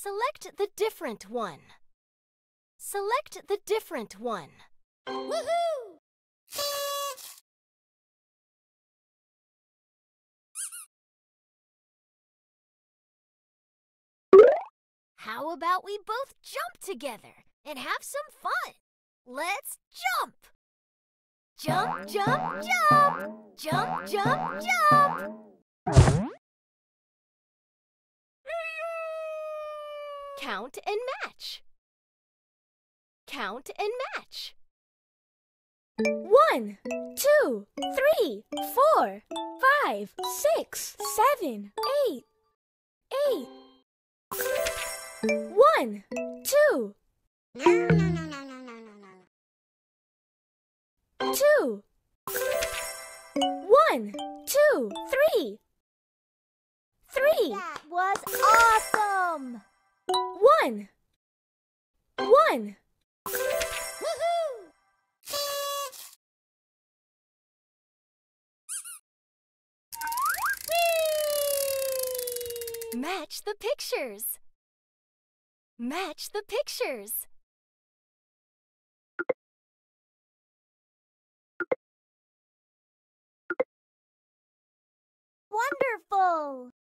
Select the different one. Select the different one. Woohoo! How about we both jump together and have some fun? Let's jump! Jump, jump, jump! Jump, jump, jump! Count and match. Count and match. One, two, three, four, five, six, seven, eight, eight. One, two, two. One, two, three. Three. That was awesome! One. One. Match the pictures. Match the pictures. Wonderful! Wonderful!